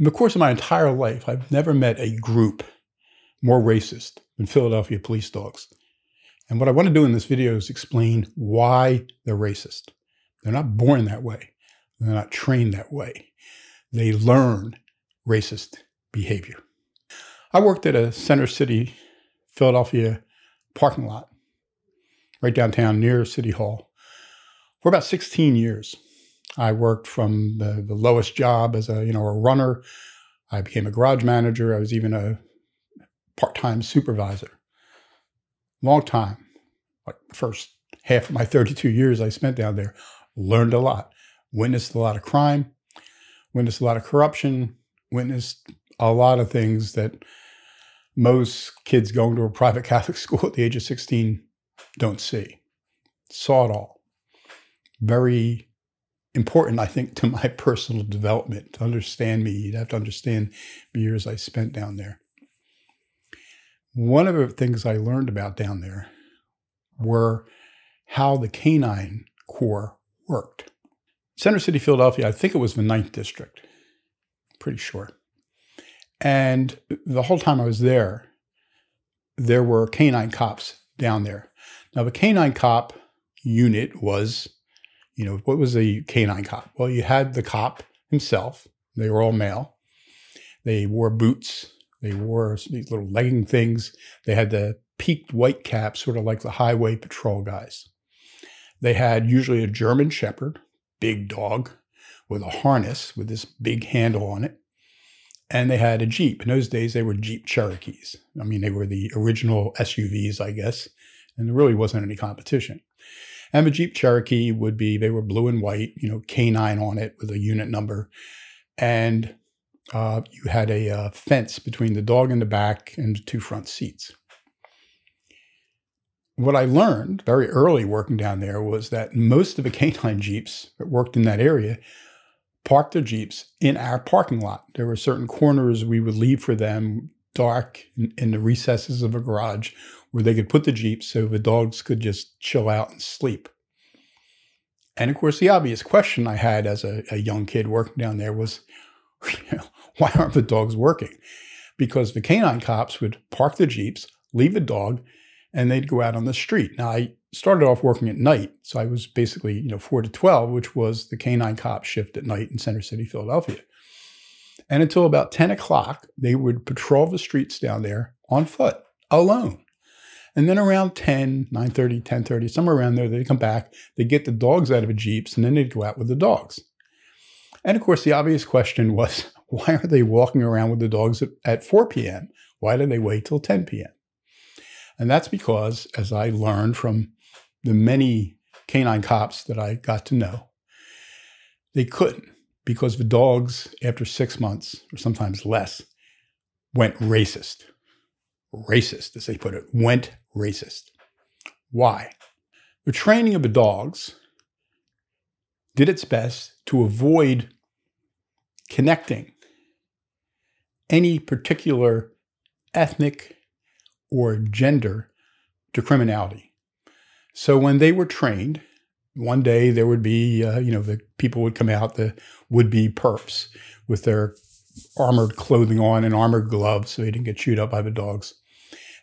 In the course of my entire life, I've never met a group more racist than Philadelphia police dogs. And what I want to do in this video is explain why they're racist. They're not born that way. They're not trained that way. They learn racist behavior. I worked at a Center City, Philadelphia parking lot right downtown near City Hall for about 16 years. I worked from the, the lowest job as a, you know, a runner. I became a garage manager. I was even a part-time supervisor. Long time, like the first half of my 32 years I spent down there, learned a lot, witnessed a lot of crime, witnessed a lot of corruption, witnessed a lot of things that most kids going to a private Catholic school at the age of 16 don't see. Saw it all. Very important, I think, to my personal development. To understand me, you'd have to understand the years I spent down there. One of the things I learned about down there were how the canine corps worked. Center City, Philadelphia, I think it was the ninth district, pretty sure. And the whole time I was there, there were canine cops down there. Now, the canine cop unit was, you know, what was a canine cop? Well, you had the cop himself, they were all male. They wore boots, they wore these little legging things. They had the peaked white cap, sort of like the highway patrol guys. They had usually a German Shepherd, big dog, with a harness with this big handle on it and they had a Jeep. In those days, they were Jeep Cherokees. I mean, they were the original SUVs, I guess, and there really wasn't any competition. And the Jeep Cherokee would be, they were blue and white, you know, K9 on it with a unit number. And uh, you had a uh, fence between the dog in the back and the two front seats. What I learned very early working down there was that most of the canine Jeeps that worked in that area parked their Jeeps in our parking lot. There were certain corners we would leave for them dark in, in, the recesses of a garage where they could put the Jeeps so the dogs could just chill out and sleep. And of course, the obvious question I had as a, a young kid working down there was, why aren't the dogs working? Because the canine cops would park the Jeeps, leave the dog, and they'd go out on the street. Now, I started off working at night. So I was basically, you know, 4 to 12, which was the canine cop shift at night in Center City, Philadelphia. And until about 10 o'clock, they would patrol the streets down there on foot, alone. And then around 10, 9.30, 10.30, somewhere around there, they'd come back, they'd get the dogs out of the Jeeps, and then they'd go out with the dogs. And of course, the obvious question was, why are they walking around with the dogs at, at 4 p.m.? Why do they wait till 10 p.m.? And that's because, as I learned from the many canine cops that I got to know, they couldn't because the dogs, after six months or sometimes less, went racist. Racist, as they put it, went racist. Why? The training of the dogs did its best to avoid connecting any particular ethnic or gender to criminality. So when they were trained, one day there would be, uh, you know, the people would come out, the would be perps with their armored clothing on and armored gloves so they didn't get chewed up by the dogs.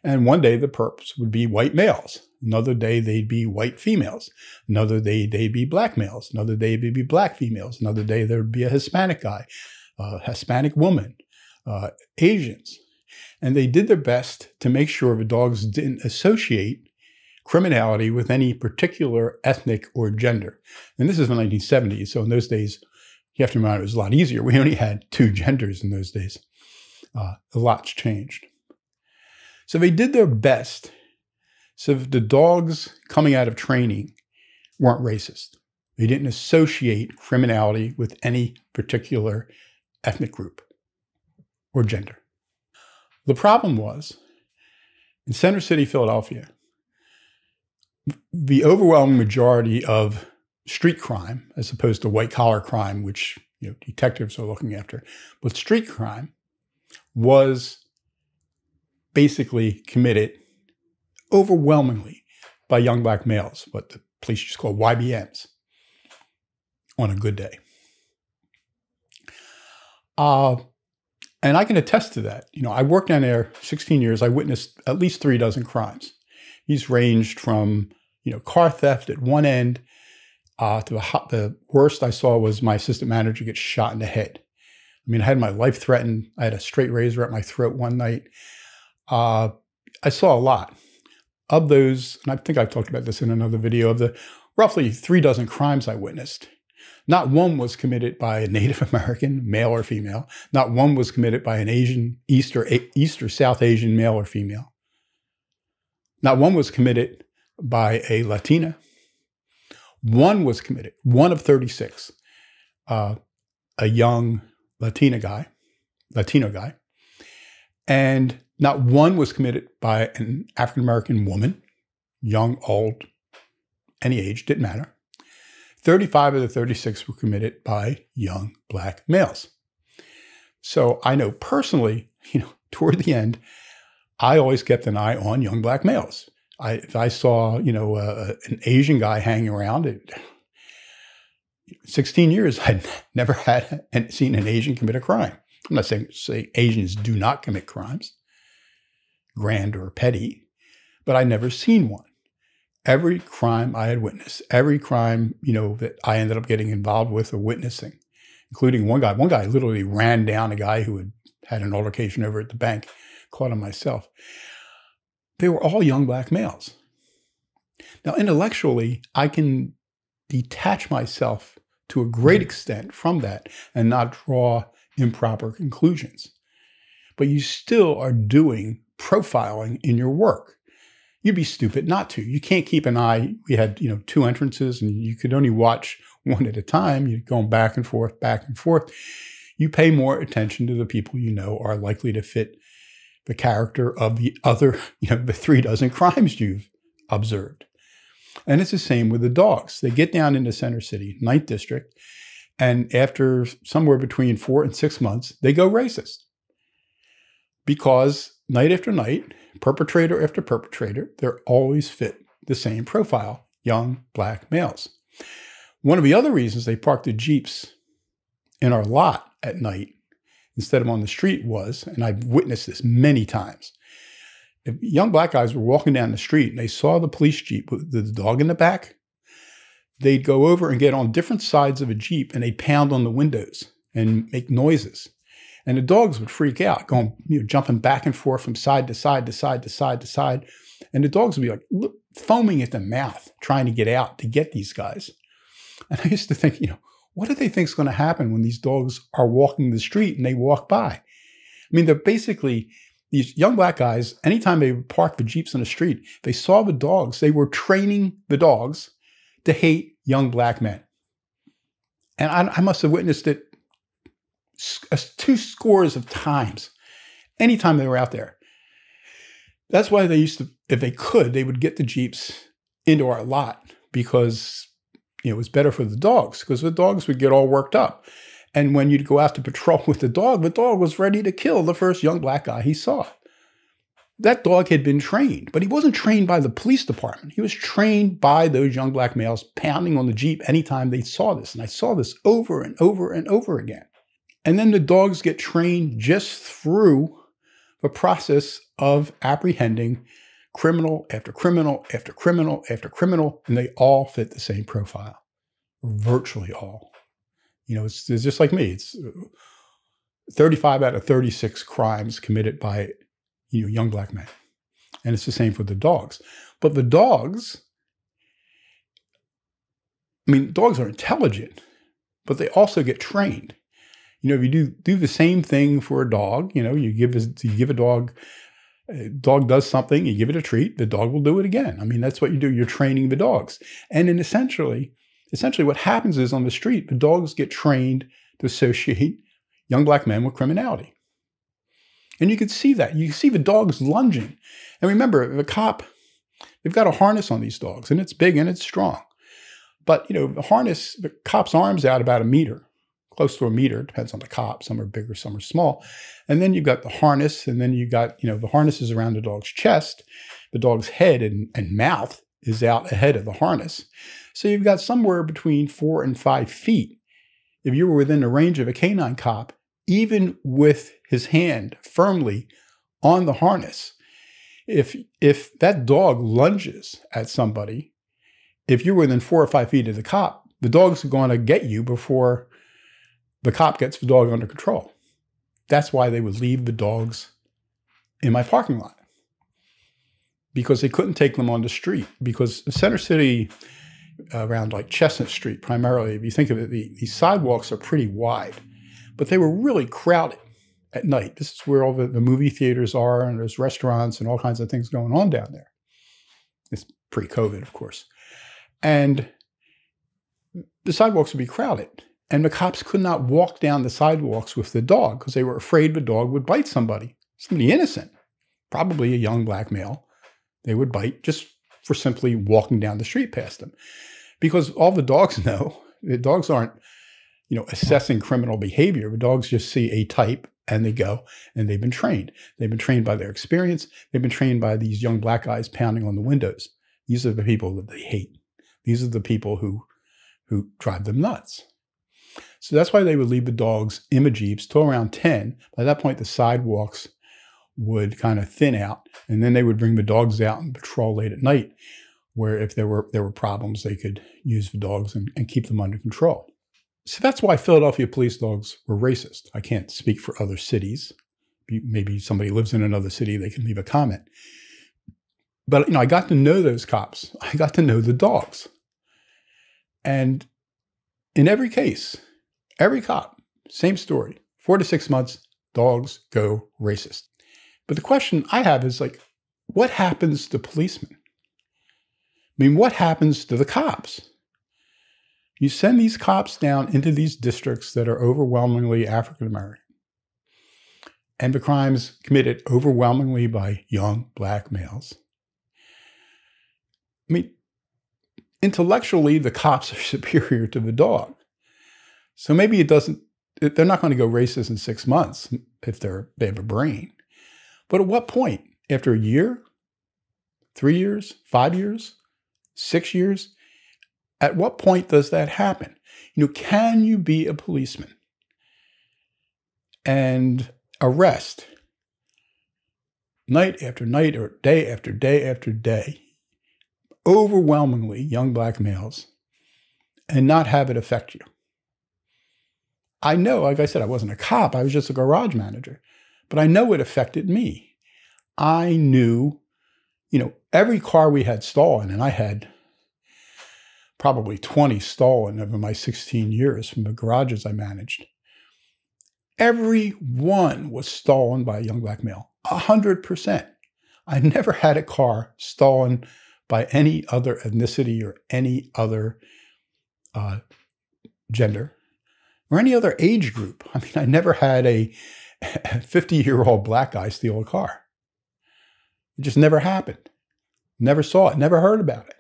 And one day the perps would be white males. Another day they'd be white females. Another day they'd be black males. Another day they'd be black females. Another day there'd be a Hispanic guy, a Hispanic woman, uh, Asians. And they did their best to make sure the dogs didn't associate criminality with any particular ethnic or gender. And this is the 1970s, so in those days, you have to remember it was a lot easier. We only had two genders in those days. Uh, a lot's changed. So they did their best so the dogs coming out of training weren't racist. They didn't associate criminality with any particular ethnic group or gender. The problem was in Center City, Philadelphia, the overwhelming majority of street crime, as opposed to white collar crime, which you know, detectives are looking after, but street crime was basically committed overwhelmingly by young black males, what the police just call YBMs, on a good day. Uh, And I can attest to that. You know, I worked down there 16 years. I witnessed at least three dozen crimes. These ranged from, you know, car theft at one end uh, to the, the worst I saw was my assistant manager get shot in the head. I mean, I had my life threatened. I had a straight razor at my throat one night. Uh, I saw a lot. Of those, and I think I've talked about this in another video, of the roughly three dozen crimes I witnessed, not one was committed by a Native American, male or female. Not one was committed by an Asian, East or, East or South Asian, male or female. Not one was committed by a Latina. One was committed, one of 36, uh, a young Latina guy, Latino guy. And not one was committed by an African American woman, young, old, any age, didn't matter. 35 of the 36 were committed by young black males. So I know personally, you know, toward the end, I always kept an eye on young black males. I, if I saw, you know, uh, an Asian guy hanging around, it, 16 years, I'd never had and seen an Asian commit a crime. I'm not saying say Asians do not commit crimes, grand or petty, but I'd never seen one. Every crime I had witnessed, every crime, you know, that I ended up getting involved with or witnessing, including one guy. One guy literally ran down a guy who had had an altercation over at the bank, caught him myself. They were all young black males. Now, intellectually, I can detach myself to a great extent from that and not draw improper conclusions. But you still are doing profiling in your work. You'd be stupid not to. You can't keep an eye. We had, you know, two entrances and you could only watch one at a time. You're going back and forth, back and forth. You pay more attention to the people you know are likely to fit the character of the other, you know, the three dozen crimes you've observed. And it's the same with the dogs. They get down into Center City, Ninth District, and after somewhere between four and six months, they go racist. Because night after night, perpetrator after perpetrator, they're always fit the same profile young black males. One of the other reasons they park the Jeeps in our lot at night instead of on the street was, and I've witnessed this many times, if young black guys were walking down the street and they saw the police jeep with the dog in the back, they'd go over and get on different sides of a jeep and they'd pound on the windows and make noises. And the dogs would freak out, going, you know, jumping back and forth from side to side to side to side to side. And the dogs would be like foaming at the mouth, trying to get out to get these guys. And I used to think, you know, what do they think is going to happen when these dogs are walking the street and they walk by? I mean, they're basically these young black guys, anytime they parked the Jeeps on the street, they saw the dogs. They were training the dogs to hate young black men. And I, I must have witnessed it two scores of times anytime they were out there. That's why they used to, if they could, they would get the Jeeps into our lot because it was better for the dogs because the dogs would get all worked up. And when you'd go out to patrol with the dog, the dog was ready to kill the first young black guy he saw. That dog had been trained, but he wasn't trained by the police department. He was trained by those young black males pounding on the Jeep anytime they saw this. And I saw this over and over and over again. And then the dogs get trained just through the process of apprehending criminal after criminal after criminal after criminal, and they all fit the same profile, virtually all. You know, it's, it's just like me. It's uh, 35 out of 36 crimes committed by you know young black men, and it's the same for the dogs. But the dogs, I mean, dogs are intelligent, but they also get trained. You know, if you do do the same thing for a dog, you know, you give you give a dog a dog does something, you give it a treat, the dog will do it again. I mean, that's what you do. You're training the dogs. And then essentially, essentially what happens is on the street, the dogs get trained to associate young black men with criminality. And you can see that. You see the dogs lunging. And remember, the cop, they've got a harness on these dogs, and it's big and it's strong. But, you know, the harness, the cop's arm's out about a meter, close to a meter, depends on the cop. Some are bigger, some are small. And then you've got the harness, and then you've got, you know, the harness is around the dog's chest. The dog's head and, and mouth is out ahead of the harness. So you've got somewhere between four and five feet. If you were within the range of a canine cop, even with his hand firmly on the harness, if if that dog lunges at somebody, if you're within four or five feet of the cop, the dog's going to get you before the cop gets the dog under control. That's why they would leave the dogs in my parking lot because they couldn't take them on the street because Center City around like Chestnut Street primarily, if you think of it, the, the sidewalks are pretty wide, but they were really crowded at night. This is where all the, the movie theaters are and there's restaurants and all kinds of things going on down there. It's pre-COVID, of course. And the sidewalks would be crowded. And the cops could not walk down the sidewalks with the dog because they were afraid the dog would bite somebody, somebody innocent, probably a young black male. They would bite just for simply walking down the street past them. Because all the dogs know, the dogs aren't, you know, assessing criminal behavior. The dogs just see a type and they go and they've been trained. They've been trained by their experience. They've been trained by these young black guys pounding on the windows. These are the people that they hate. These are the people who who drive them nuts. So that's why they would leave the dogs in the jeeps till around 10. By that point, the sidewalks would kind of thin out, and then they would bring the dogs out and patrol late at night, where if there were there were problems, they could use the dogs and, and keep them under control. So that's why Philadelphia police dogs were racist. I can't speak for other cities. Maybe somebody lives in another city, they can leave a comment. But you know, I got to know those cops. I got to know the dogs. And in every case, every cop, same story. Four to six months, dogs go racist. But the question I have is like, what happens to policemen? I mean, what happens to the cops? You send these cops down into these districts that are overwhelmingly African American, and the crimes committed overwhelmingly by young black males. I mean, intellectually, the cops are superior to the dog. So maybe it doesn't, they're not going to go racist in six months if they're, they have a brain. But at what point? After a year? Three years? Five years? Six years? At what point does that happen? You know, can you be a policeman and arrest night after night or day after day after day overwhelmingly young black males and not have it affect you? I know, like I said, I wasn't a cop, I was just a garage manager, but I know it affected me. I knew, you know, every car we had stolen, and I had probably 20 stolen over my 16 years from the garages I managed. Every one was stolen by a young black male, 100%. I never had a car stolen by any other ethnicity or any other uh, gender or any other age group. I mean, I never had a 50 year old black guy steal a car. It just never happened. Never saw it, never heard about it.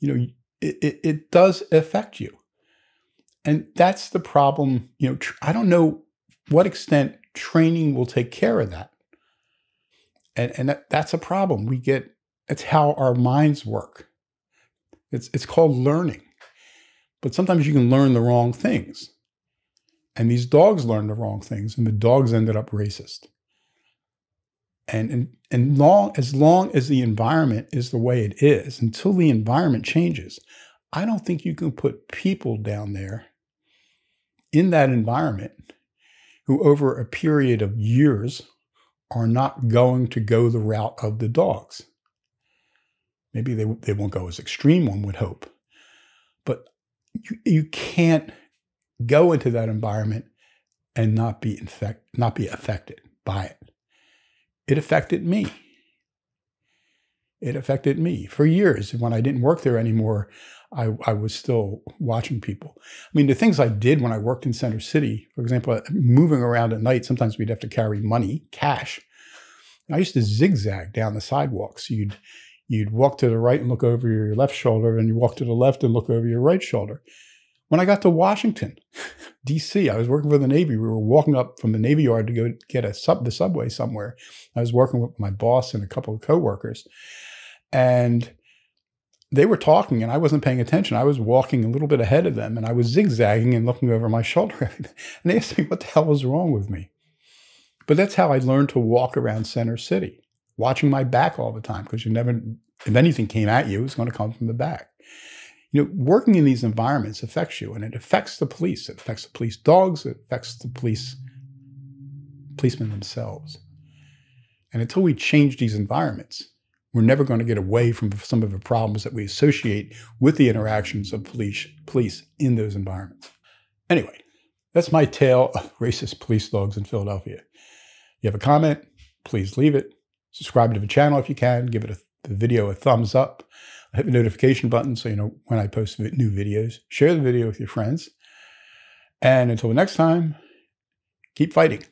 You know, it, it, it does affect you. And that's the problem. You know, I don't know what extent training will take care of that. And, and that, that's a problem. We get, it's how our minds work. It's, it's called learning. But sometimes you can learn the wrong things. And these dogs learned the wrong things, and the dogs ended up racist. And, and, and long, as long as the environment is the way it is, until the environment changes, I don't think you can put people down there in that environment who, over a period of years, are not going to go the route of the dogs. Maybe they, they won't go as extreme, one would hope. But you, you can't go into that environment and not be infect, not be affected by it. It affected me. It affected me for years. When I didn't work there anymore, I, I was still watching people. I mean, the things I did when I worked in Center City, for example, moving around at night, sometimes we'd have to carry money, cash. I used to zigzag down the sidewalks. You'd you'd walk to the right and look over your left shoulder, and you walk to the left and look over your right shoulder. When I got to Washington, D.C., I was working for the Navy. We were walking up from the Navy Yard to go get a sub, the subway somewhere. I was working with my boss and a couple of coworkers, and they were talking and I wasn't paying attention. I was walking a little bit ahead of them and I was zigzagging and looking over my shoulder. and they asked me what the hell was wrong with me. But that's how I learned to walk around Center City, watching my back all the time because you never, if anything came at you, it's going to come from the back. You know, working in these environments affects you and it affects the police. It affects the police dogs. It affects the police, policemen themselves. And until we change these environments, we're never going to get away from some of the problems that we associate with the interactions of police, police in those environments. Anyway, that's my tale of racist police dogs in Philadelphia. If You have a comment, please leave it. Subscribe to the channel if you can. Give it a, the video a thumbs up. Hit the notification button so you know when I post new videos. Share the video with your friends. And until next time, keep fighting.